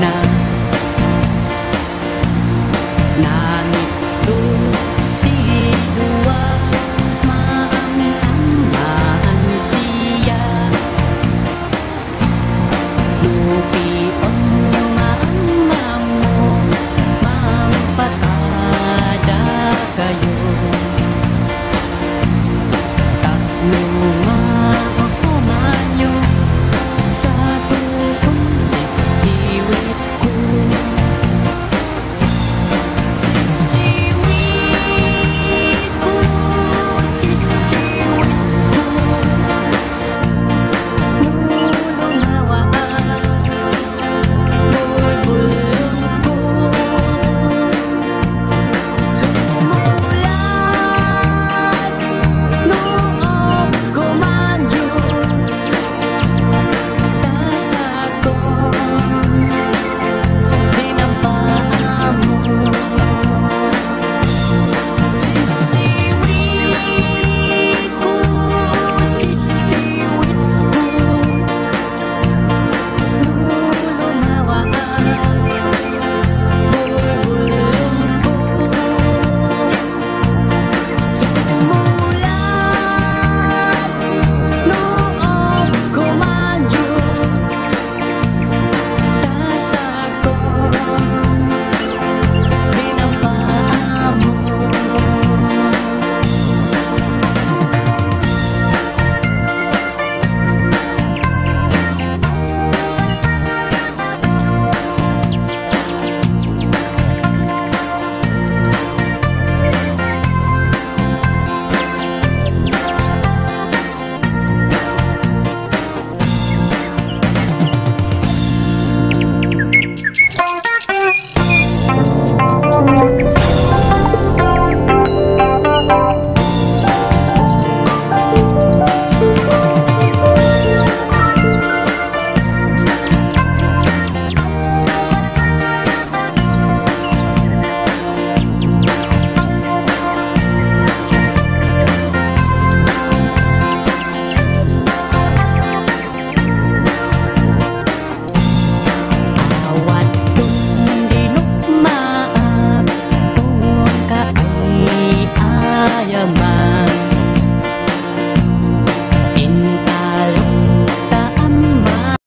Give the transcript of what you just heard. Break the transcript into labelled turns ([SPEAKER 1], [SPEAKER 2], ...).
[SPEAKER 1] na